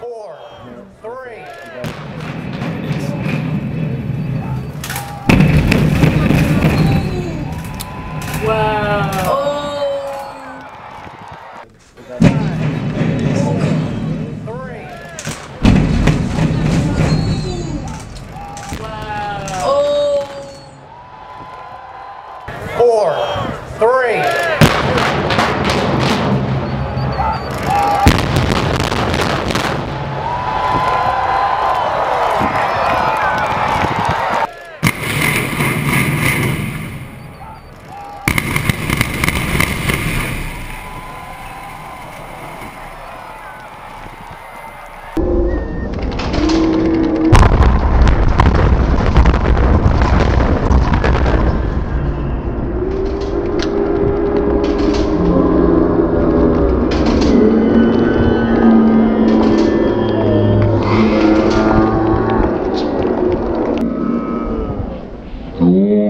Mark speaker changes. Speaker 1: four, three. Four, three. Ooh.